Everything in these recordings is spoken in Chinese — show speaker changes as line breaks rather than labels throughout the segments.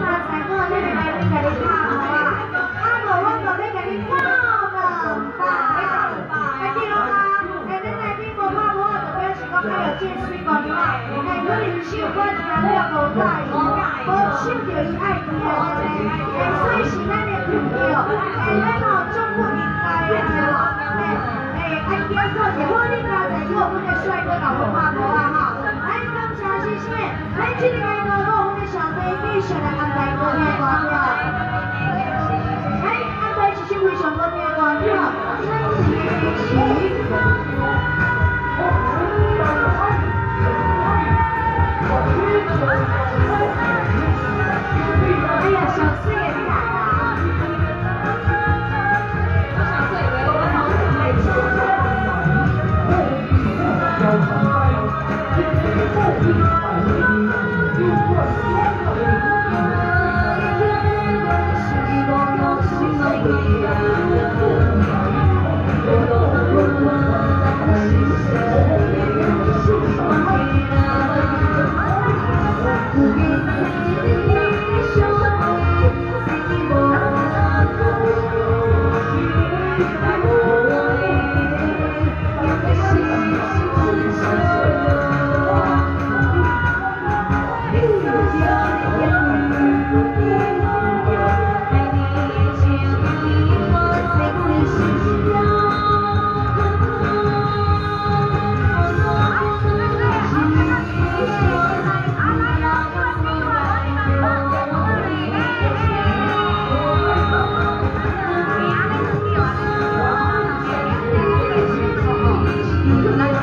那大哥，你得赶紧看好了。阿罗，我昨天给你发了红包，阿迪龙啊。诶，那边不怕我，我就表示我还有这水果。你呢？诶，你领小哥，你肯定要给我带一个。我心疼你爱迪啊，那个诶，所是咱的朋友。诶，你们，中国人家的，对吧？诶，阿迪哥，姐，我领大队。哟，我们的帅哥，老婆，妈妈啊。哈，欢迎刚上新。诶，这里来，罗哥，我们的小贝，你。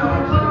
Lord.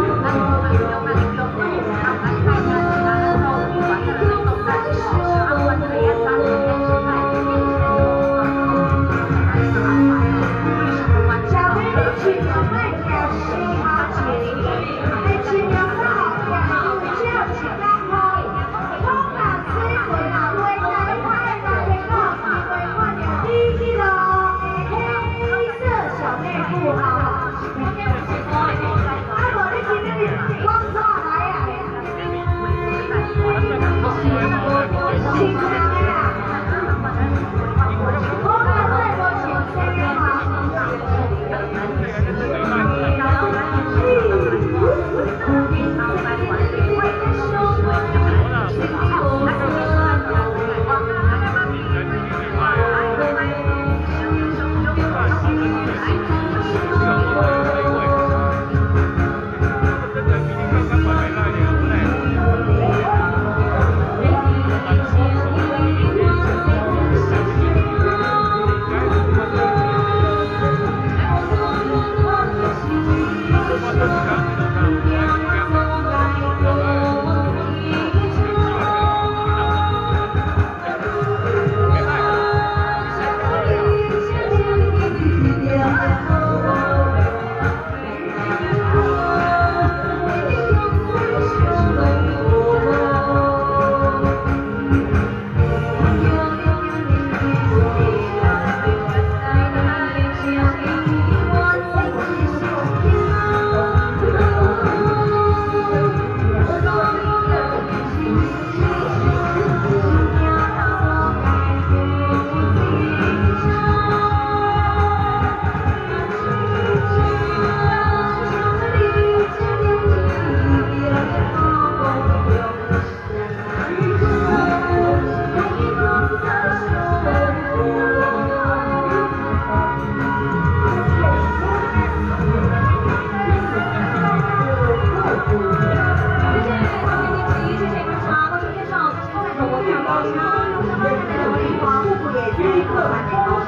恭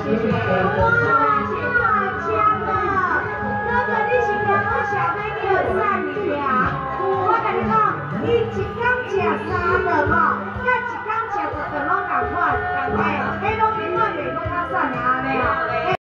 喜哇真的好哥哥你是欢喝小朋友的我你的哈